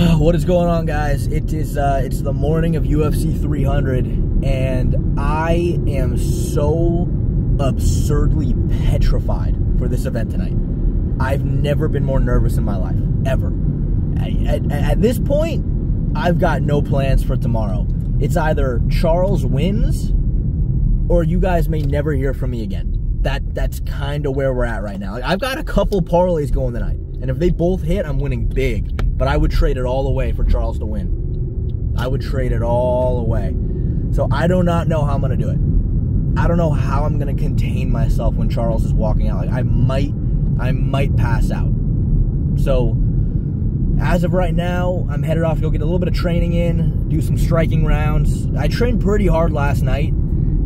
What is going on, guys? It is uh, it's the morning of UFC 300, and I am so absurdly petrified for this event tonight. I've never been more nervous in my life, ever. At, at, at this point, I've got no plans for tomorrow. It's either Charles wins, or you guys may never hear from me again. That that's kind of where we're at right now. Like, I've got a couple parlays going tonight, and if they both hit, I'm winning big. But I would trade it all away for Charles to win. I would trade it all away. So I do not know how I'm gonna do it. I don't know how I'm gonna contain myself when Charles is walking out. Like I might, I might pass out. So as of right now, I'm headed off to go get a little bit of training in, do some striking rounds. I trained pretty hard last night.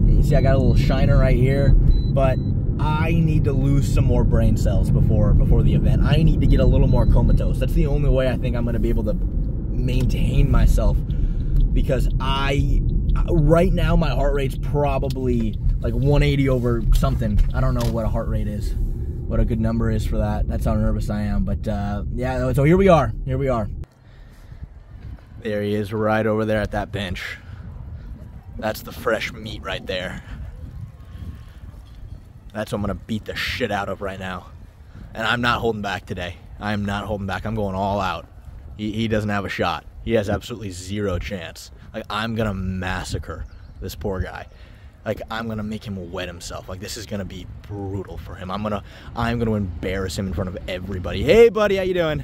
You see, I got a little shiner right here, but I need to lose some more brain cells before before the event. I need to get a little more comatose. That's the only way I think I'm going to be able to maintain myself because I right now my heart rate's probably like 180 over something. I don't know what a heart rate is. What a good number is for that. That's how nervous I am. But uh, yeah, so here we are. Here we are. There he is, right over there at that bench. That's the fresh meat right there. That's what I'm to beat the shit out of right now. And I'm not holding back today. I am not holding back. I'm going all out. He, he doesn't have a shot. He has absolutely zero chance. Like, I'm to massacre this poor guy. Like, I'm to make him wet himself. Like, this is to be brutal for him. I'm to I'm to embarrass him in front of everybody. Hey, buddy, how you doing?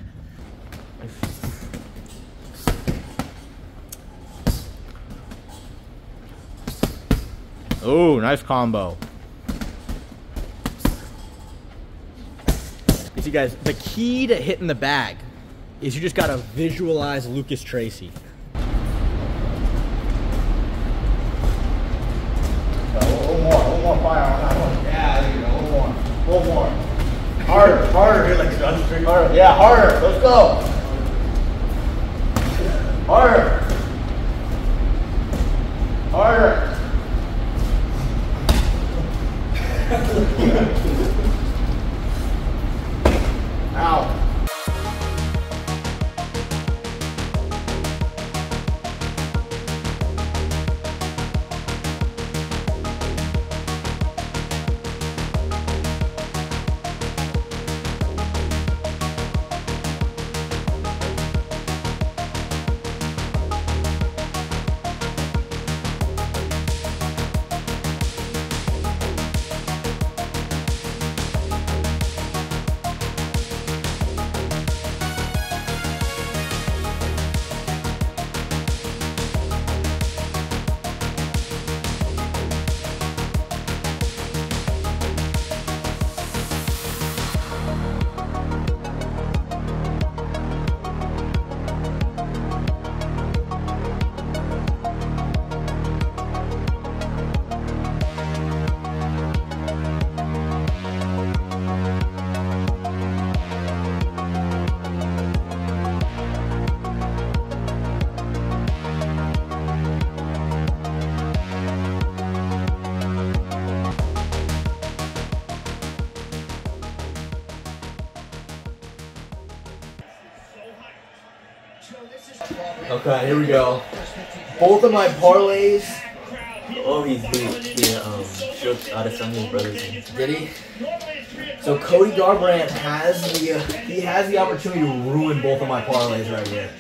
Oh, nice combo. You see, guys, the key to hitting the bag is you just gotta visualize Lucas Tracy. Little more, little more fire one. Yeah, there you go. Little more, little more. Harder, harder. Here, like one, harder. Yeah, harder. Let's go. Okay, here we go. Both of my parlays. Oh, he's beat the um, shook Adesanya's brothers. Did he? So Cody Garbrandt has the uh, he has the opportunity to ruin both of my parlays right here.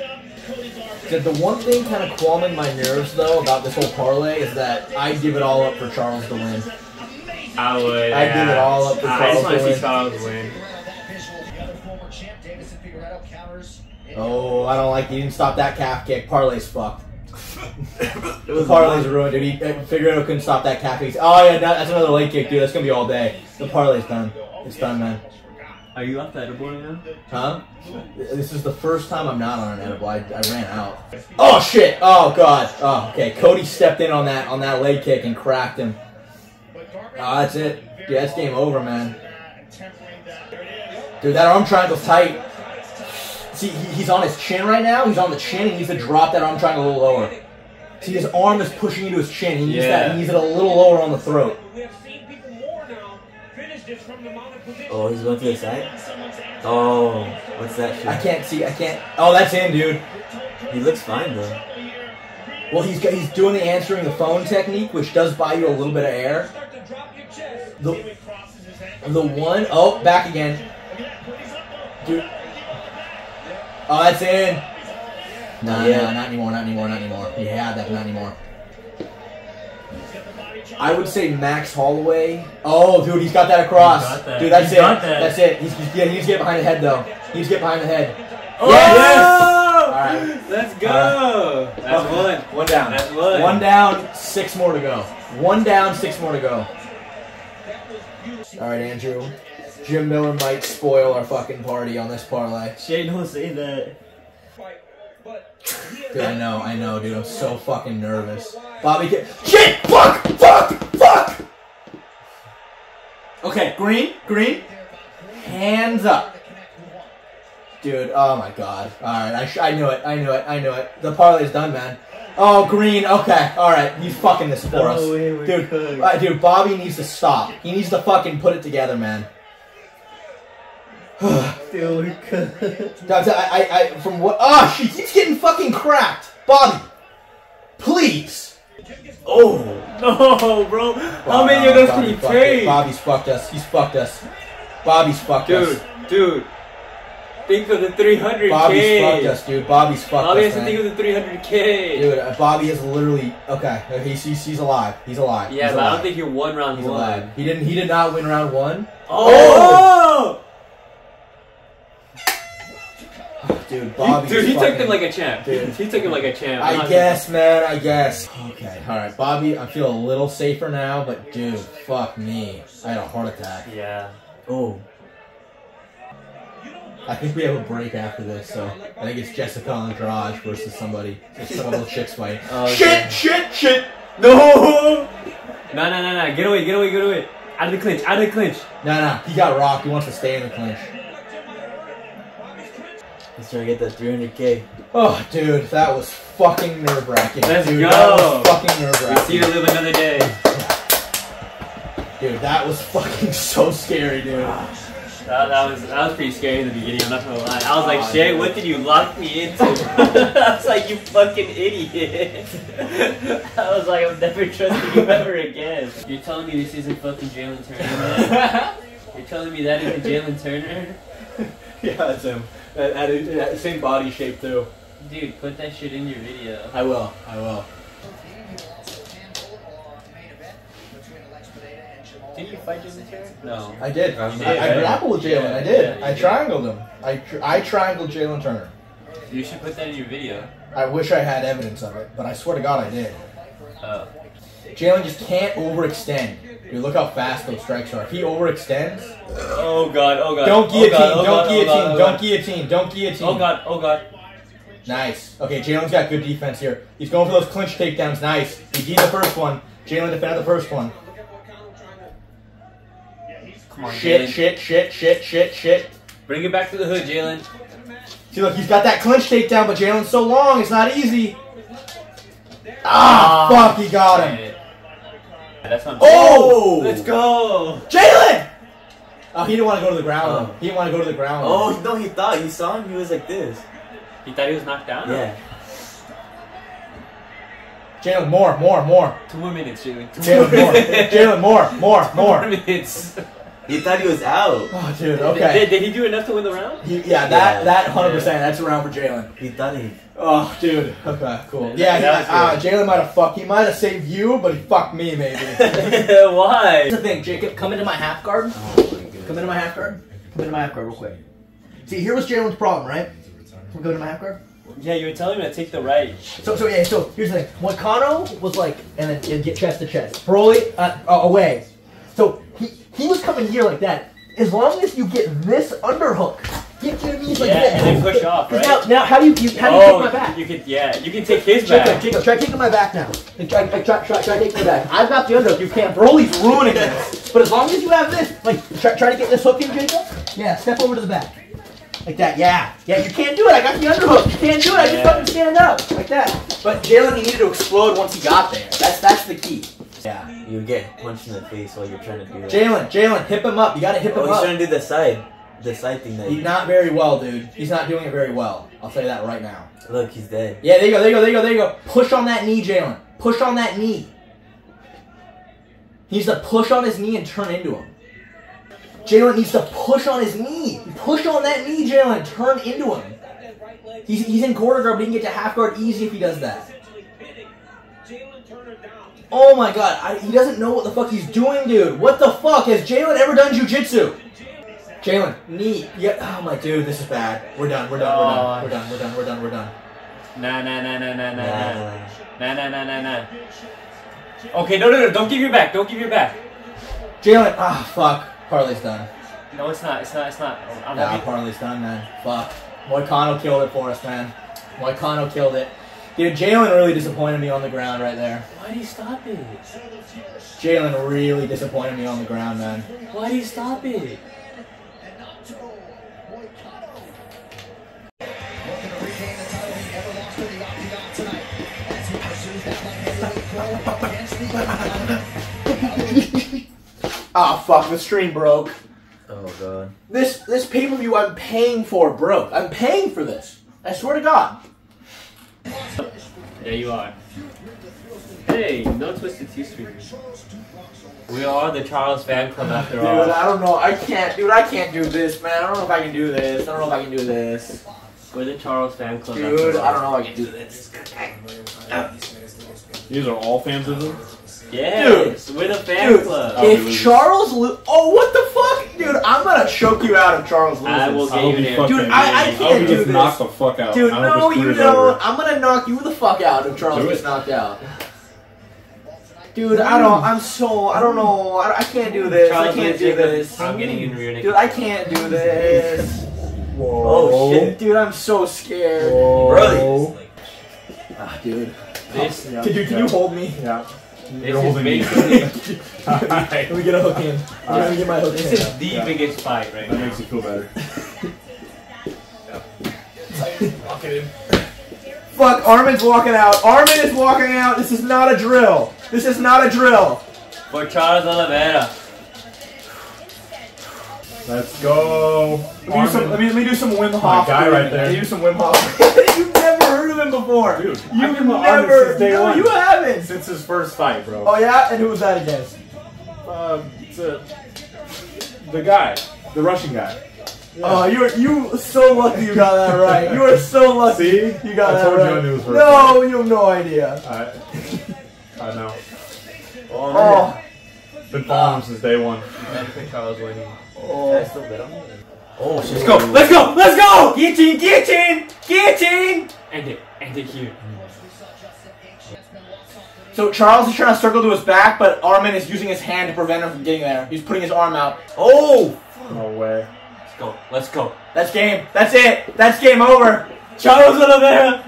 The, the one thing kind of calming my nerves though about this whole parlay is that I give it all up for Charles to win. I would. I'd give it all up for I just Charles to win. Charles win. Oh, I don't like you didn't stop that calf kick. Parlay's fucked. The parlay's ruined, dude. He, uh, Figueroa couldn't stop that calf kick. Oh yeah, that, that's another leg kick, dude. That's gonna be all day. The parlay's done. It's done, man. Are you off the edible now? Huh? This is the first time I'm not on an edible. I, I ran out. Oh shit! Oh god! Oh okay. Cody stepped in on that on that leg kick and cracked him. Oh, that's it. Dude, that's game over, man. Dude, that arm triangle's tight. See, he, he's on his chin right now. He's on the chin. He needs to drop that arm triangle a little lower. See, his arm is pushing into his chin. He needs that. He needs it a little lower on the throat. Oh, he's going to the side? Oh, what's that shit? I can't see. I can't. Oh, that's in, dude. He looks fine though. Well, he's he's doing the answering the phone technique, which does buy you a little bit of air. The, the one oh back again, dude. Oh, that's in. No, Not no, not anymore, not anymore, not anymore. He had that, but not anymore. I would say Max Holloway. Oh, dude, he's got that across. Got that. Dude, that's He's it. got that. That's it. He's, he's, yeah, he needs to get behind the head, though. He needs to get behind the head. Oh! Yes! All right. Let's go. Uh, that's one. One down. That's one. One down, six more to go. One down, six more to go. All right, Andrew. Jim Miller might spoil our fucking party on this parlay. Shay, don't say that. Dude, I know, I know, dude. I'm so fucking nervous. Bobby, get shit! Fuck! Fuck! Fuck! Okay, green, green. Hands up, dude. Oh my god. All right, I, sh- I knew it. I knew it. I knew it. The parlay's done, man. Oh, green. Okay, all right. He's fucking this for us, dude. uh, dude, Bobby needs to stop. He needs to fucking put it together, man. We're good. I, I, I, from what? Ah, she keeps getting fucking cracked. Bobby, please. Oh no, bro! How many of those can you take. Bobby's fucked us. He's fucked us. Bobby's fucked dude? us. Dude, dude. think of the 300k. Bobby's fucked us, dude. Bobby's fucked Bobby us, has to think of the 300k. Dude, uh, Bobby is literally okay. uh, He's, he's he's alive. He's alive. yeah, he's but I don't think he won round he's one. alive. He didn't. He did not win round one. Oh! Dude, Bobby. dude, he took fucking- him like a champ. Dude. He took him like a champ. I guess, man. I guess. Okay. All right, Bobby. I feel a little safer now, but dude, fuck me. I had a heart attack. Yeah. Oh. I think we have a break after this, so I think it's Jessica Andrade versus somebody. It's some little chicks fight. Oh, shit! Shit! Shit! No! No, no, no, no. Get away, get away, get away. Out of the clinch, out of the clinch. No, no. He got rocked. He wants to stay in the clinch. He's trying to get that 300k. Oh, dude, that was fucking nerve wracking. Let's dude, go. That was fucking nerve We see you live another day. Dude, that was fucking so scary, dude. That, that was that was pretty scary in the beginning. I'm not gonna lie. I was like, Oh, Shay, dude. what did you lock me into? I was like, you fucking idiot. I was like, I'm never trusting you ever again. You're telling me this isn't fucking Jalin Turner, man? You're telling me that isn't Jalin Turner? yeah, that's him. That, that, that same body shape, too. Dude, put that shit in your video. I will. I will. Did you fight Jalin Turner? No. I did. I, did, I right? grappled with Jalin. I did. yeah, I you did. triangled him. I tr- I triangled Jalin Turner. You should put that in your video. I wish I had evidence of it, but I swear to God I did. Oh. Jalin just can't overextend. Dude, look how fast those strikes are. If he overextends, Oh god, oh god. don't oh guillotine, god, oh don't god, oh guillotine, god, oh don't god. guillotine, don't guillotine. Oh god, oh god. Nice. Okay, Jalin's got good defense here. He's going for those clinch takedowns. Nice. He beat the first one. Jalin defended the first one. Come on, Shit, Jalin. shit, shit, shit, shit, shit. Bring it back to the hood, Jalin. See, look, he's got that clinch takedown, but Jalin's so long, it's not easy. Ah, fuck, he got him. Shit. That's not oh! oh! Let's go! Jalin! Oh, he didn't want to go to the ground. Oh. He didn't want to go to the ground. Oh no, he thought he saw him. He was like this. He thought he was knocked down? Yeah. Jalin, more, more, more. Two more minutes, Jalin. Two Jalin, more. Jalin, more, more, Two more more. minutes. He thought he was out. Oh, dude, Did, okay. did he do enough to win the round? He, yeah, that Yeah. that hundred percent. That's a round for Jalin. He thought he. Oh, dude. Okay, cool. Yeah, Yeah, that he, uh, Jalin might have fucked. He might have saved you, but he fucked me, maybe. Why? Here's the thing, Jacob. Come into my half guard. Oh my Come into my half guard. Come into my half guard real quick. See, here was Jalin's problem, right? Can we go to my half guard? Yeah, you were telling me to take the right. So, so yeah. So here's the thing. Moicano was like, and then it'd get chest to chest. Broly uh, uh, away. So he he was coming here like that. As long as you get this underhook, get your knees like Yeah, this. and then push off, right? Now, now how do you, you how do you oh, take my back? you can, yeah, you can take his back. Jacob, try taking my back now. Like, Try, try, try, try, try taking my back. I've got the underhook. You can't. Broly's ruining this. But as long as you have this, like, try, try to get this hook in, Jacob. Yeah, step over to the back. Like that. Yeah. Yeah, you can't do it. I got the underhook. You can't do it. I just Yeah. fucking stand up. Like that. But Jalin, he needed to explode once he got there. That's that's the key. Yeah. You get punched in the face while you're trying to do that. Jalin, Jalin, hip him up. You gotta hip Oh, him he's up. trying to do the side. The side thing that He's not very well, dude. He's not doing it very well. I'll tell you that right now. look, he's dead. Yeah, there you go, there you go, there you go, there you go. Push on that knee, Jalin. Push on that knee. He needs to push on his knee and turn into him. Jalin needs to push on his knee. Push on that knee, Jalin. Turn into him. He's, he's in quarter guard, but he can get to half guard easy if he does that. Oh my god, I, he doesn't know what the fuck he's doing, dude. What the fuck? Has Jalin ever done jujitsu? Jalin, knee. Yeah. Oh my dude, this is bad. We're done. We're done. We're done. We're done. We're done. We're done. We're done. Nah, nah, nah, nah, nah, nah, nah. Nah. Nah, nah, nah, nah. Okay, no, no, no. Don't give your back. Don't give your back. Jalin. Ah, fuck. Parlay's done. No, it's not. It's not. It's not. I'm Nah, not. Parlay's done, man. Fuck. Moicano killed it for us, man. Moicano killed it. Dude, Jalin really disappointed me on the ground right there. Why did he stop it? Jalin really disappointed me on the ground, man. Why did he stop it? Ah, fuck. The stream broke. Oh god. This this pay per view I'm paying for broke. I'm paying for this. I swear to God. There you are. Hey, no twisted T stream. We are the Charles fan club after Dude, all. I don't know. I can't, dude. I can't do this, man. I don't know if I can do this. I don't know if I can do this, We're the Charles fan club dude. after all. I don't know if I can do this. These are all fans of them? Yes, we're the fan Dude, club. If dude. Charles, lo- oh, what the fuck, dude? I'm gonna choke you out if Charles loses. I will I hope Game he Dude, I- I can't he do gets this. knocked the fuck out. Dude, no, you career's don't. over. I'm gonna knock you the fuck out if Charles Do gets it. knocked out. Dude, I don't. I'm so. I don't know. I, I can't do this. I can't do take this. I'm getting in rear naked. Dude, I can't do this. Whoa. Oh shit. Dude, I'm so scared. Really? Ah, dude. This, Yeah, Can you can yeah. you hold me? Yeah. this You're holding me. basically, Let me get a hook in. Let me get my hook this in. is the Yeah. biggest fight right That now. makes you feel better. Fuck, Arman's walking out. Arman is walking out. This is not a drill. This is not a drill. For Charles Oliveira. Let's go. Let me, do some, let, me, let me do some Wim Hof. guy right there. Let me do some Wim Hof. You've never heard of him before. Dude, You've I've been with Arman never. since day no, one. you haven't. Since his first fight, bro. Oh yeah, and who was that against? Uh, it's a, the guy. The Russian guy. Oh, you were you so lucky you got that right. You were so lucky. See? You got I that told you right. I knew his first no, you have no idea. I, I know. Oh, Been following him since day one. Charles winning. oh. Oh. Let's go! Let's go! Let's go! Guillotine! Guillotine! Guillotine! End it. End it here. Mm. So Charles is trying to circle to his back, but Arman is using his hand to prevent him from getting there. He's putting his arm out. Oh! No way. Let's go. Let's go. That's game. That's it. That's game over. Charles Oliveira!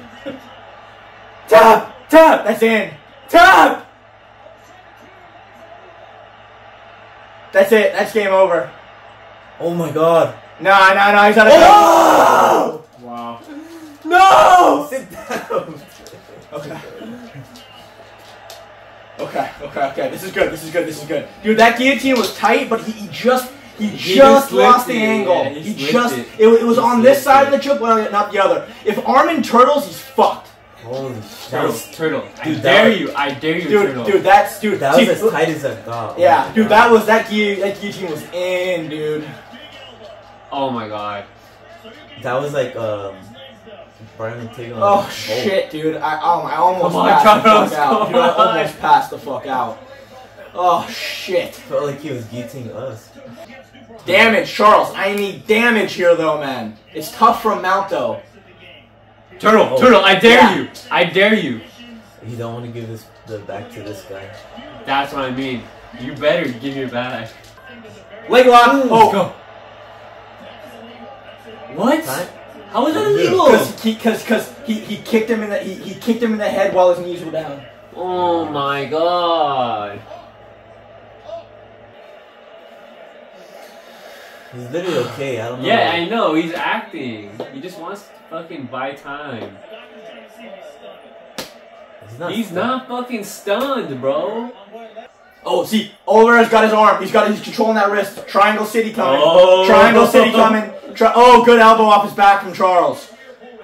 Tap! Tap! That's in. Tap! That's it. That's game over. Oh my god. No, no, no. He's out of Oh! Wow. No! Sit down. Okay. Okay, okay, okay. This is good. This is good. This is good. Dude, that guillotine was tight, but he, he just he, He just just lost the it, angle. yeah, he he just it. it, it was He on this slipped side of the choke, well, not the other. If Arman turtles, he's fucked. Holy shit. Turtle. Turtle. Dude, that dare was- you. I dare you, Dude, Turtle. dude, that's dude. That was see, as tight as I got. Oh Yeah, my dude, God. that was that gui- that guillotine was in, dude. Oh my god. That was like um Brian taking on Oh shit, dude. I um, I almost Come on, passed Charles, the fuck out. Dude, I almost passed the fuck out. Oh shit. Felt like he was guillotining us. Damage, Charles. I need damage here, though, man. It's tough from Mount, though. Turtle. Oh. Turtle. I dare Yeah. you. I dare you. You don't want to give this the back to this guy. That's what I mean. You better give your back. Leg lock. Oh, go. What? Time? How is that Yeah. illegal? because he, cause, cause he, he kicked him in the he, he kicked him in the head while his knees were down. Oh my god. He's literally okay. I don't know. Yeah, I know. He's acting. He just wants to fucking buy time. He's not. He's not fucking stunned, bro. Oh, see, Oliveira's got his arm. He's got he's controlling that wrist. Triangle City coming. Oh. Triangle City coming. Tri- oh, good elbow off his back from Charles.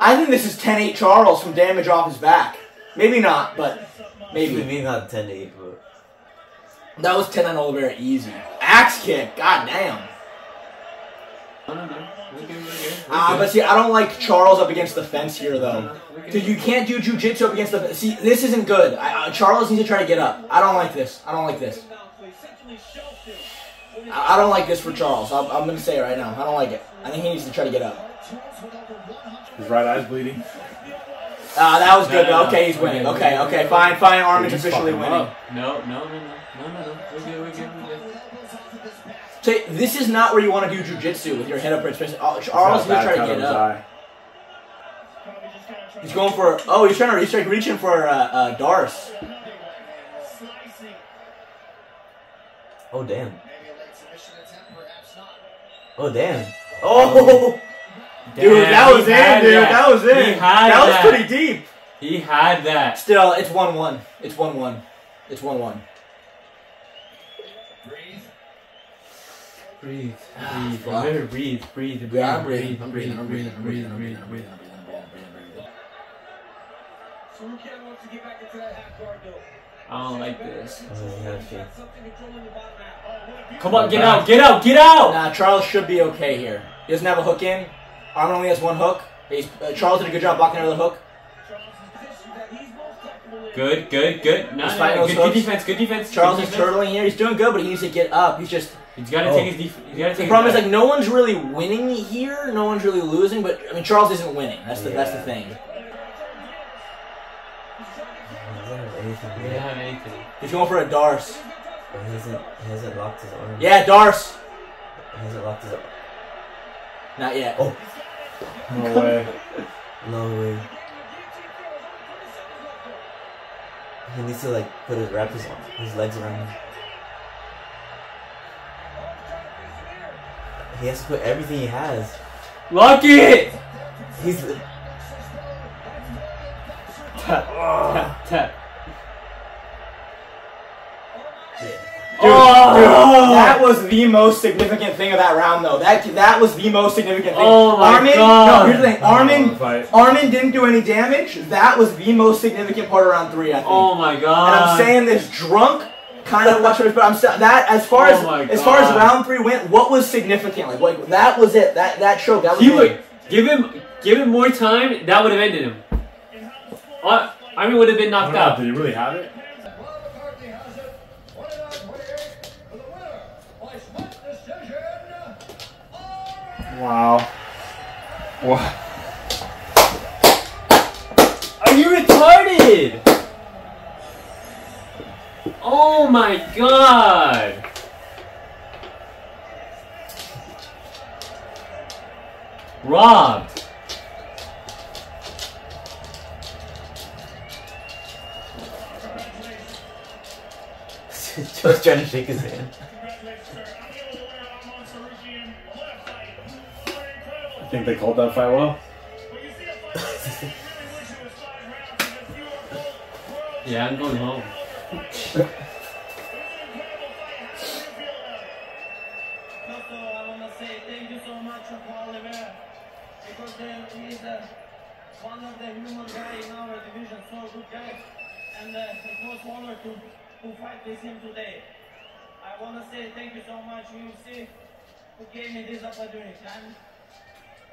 I think this is 10-8 Charles from damage off his back. Maybe not, but Maybe maybe. maybe not 10-8, but. That was 10 on Oliveira easy. Axe kick. God damn. Ah, good. but see, I don't like Charles up against the fence here, though. We're good. Because you can't do jujitsu up against the. See, this isn't good. I, uh, Charles needs to try to get up. I don't like this. I don't like this. I, I don't like this for Charles. I'm, I'm gonna say it right now. I don't like it. I think he needs to try to get up. His right eye's bleeding. Ah, that was good. No, no, no. Okay, he's winning. Okay, okay, fine, fine. Arman's He's officially winning. up. No, no, no, no, no, no, no. We're good, we're good, we're good. So this is not where you want to do jujitsu with your head up. Especially uh, He's Charles got a needs to try to get his up. eye. He's going for. Oh, he's trying to. He's like reaching for uh, uh, Darce. Oh, damn. Oh, damn. Oh! Dude, Damn, that he was in, dude. that. That was in. He had that was that. pretty deep. He had that. Still, it's one one. It's one one. It's one one. Breathe, Ah, breathe. fuck. Remember, breathe, breathe, breathe, Yeah, I'm breathe, breathing. I'm breathing. I'm breathe, breathing. I'm breathe, breathing. I'm breathe, breathing. I'm breathe. breathing. I'm breathing. I'm breathing. I'm breathing. I don't like this. Oh, he had shit. Come on, get out, get out, get out! Nah, Charles should be okay here. He doesn't have a hook in. Arman only has one hook. He's, uh, Charles did a good job blocking another hook. Good, good, good. No, no, no. Good, good defense, good defense. Charles good is defense. turtling here. He's doing good, but he needs to get up. He's just. He's gotta Oh. take his defense. He's gotta take The problem is like no one's really winning here. No one's really losing. But I mean, Charles isn't winning. That's the that's the Yeah. Thing. He doesn't have anything We don't yet. have anything. He's going for a Darce. But he hasn't, he hasn't locked his arm. Yeah, Darce. He hasn't locked his arm. Not yet. Oh, No way. no way. He needs to like put his wrap his his legs around him. He has to put everything he has. Lock it! He's tap, Tap, tap. Dude, Oh! dude, that was the most significant thing of that round, though. That that was the most significant thing. Oh my Arman, God. No, here's the thing. Arman, Fight. Arman didn't do any damage. That was the most significant part of round three, I think. Oh my god! and. I'm saying this drunk, kind of watching, but I'm that as far Oh as my as far as round three went, what was significant? Like, like that was it. That that choke. That was He would give him give him more time. That would have ended him. Uh, Arman would have been knocked out. Did he really have it? Wow. What? Are you retarded? Oh my god. Rob! just trying to shake his hand. Think they called that fight well. Yeah, I'm going home. Also, I want to say thank you so much for Oliver because he is one of the human guy in our division, so good guy, and uh, it was honor to to fight with him today. I want to say thank you so much, UFC, who gave me this opportunity. And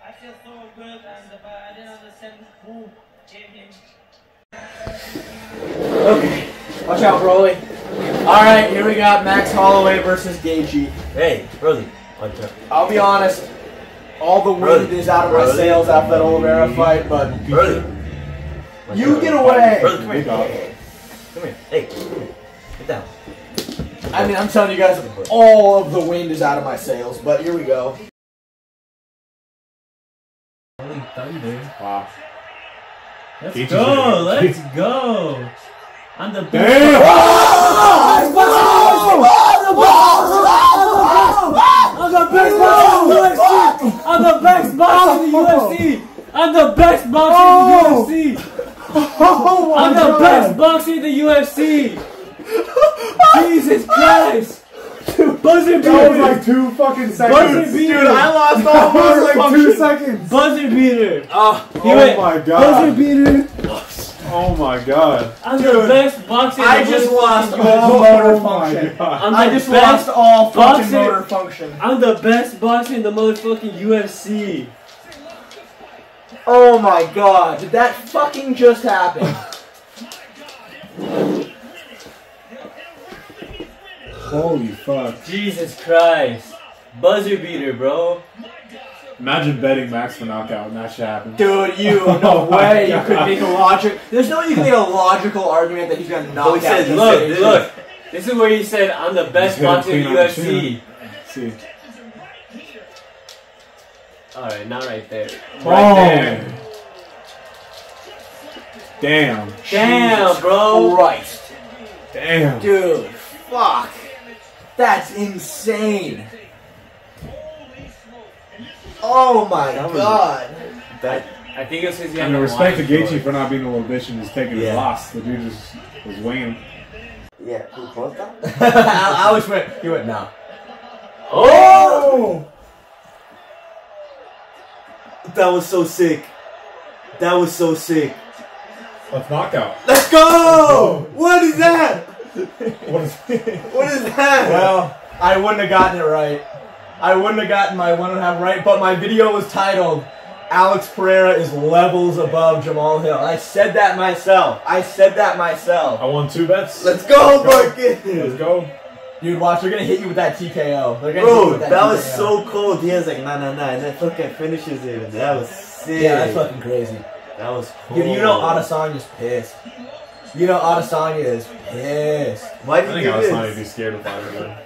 I feel so good, and uh, but I didn't understand who gave him Okay. Watch out, Broly. All right, here we got Max Holloway versus Gaethje. Hey, Brody. Watch out. I'll be honest. All the wind Brody. is out of my Brody. sails after that Oliveira fight, but Brody. Watch you get away. Brody, Come Big here. Come here. Hey, come here. Get down. I mean, I'm telling you guys, all of the wind is out of my sails, but here we go. Wow. Let's Gaethje's go. Let's go. I'm the best. Damn! I'm the best boxer in the UFC. I'm the best boxer in the UFC. I'm the best boxer in the oh! UFC. I'm oh the best boxer in the UFC. Jesus Christ! Buzzer That was beater! like two fucking Buzzer seconds. beater! Dude, I lost all was motor like two function. seconds. Buzzer beater! Oh, ah. He oh went, my god. Buzzer god. beater! Oh my god. I'm the best boxer in I the just motherfucking lost all motor Oh my function. god. I'm the I just lost all fucking boxer. motor function. I'm the best boxer in the motherfucking UFC. Oh my god, did that fucking just happen? Holy fuck. Jesus Christ. Buzzer beater, bro. Imagine betting Max for knockout and that shit happened. Dude, you, Oh no way you could make a logic. There's no way you can make a logical argument that he's gonna knock out he said, this Look, decision. look. This is where he said, I'm the best boxer in the clean out the UFC. See. Alright, not right there. Oh. There. Damn. Damn, Jesus bro. Christ. Damn. Dude, fuck. That's insane. Oh my That was- god. That I think it's because he I mean, the respect to wine Gaethje story. for not being a little bitch and just taking Yeah. his loss. The dude just was winging. yeah, who caused that? I, I was went. He went no. Oh! That was so sick. That was so sick. Let's knockout. Let's go! What is that? What is What is that? Well, I wouldn't have gotten it right. I wouldn't have gotten my one and a half right, but my video was titled Alex Pereira is levels above Jamahal Hill. I said that myself. I said that myself. I won two bets. Let's go, Let's Bucket! go. Dude, watch, they're gonna hit you with that TKO. They're gonna hit you Bro, with that, that, was so cold. He was like, nah, nah, nah, and then fucking finishes it. That was sick. Yeah, that's fucking crazy. That was cool. Dude, you know Adesanya's pissed. You know Adesanya is pissed. Why think you I do was not this? even scared of again.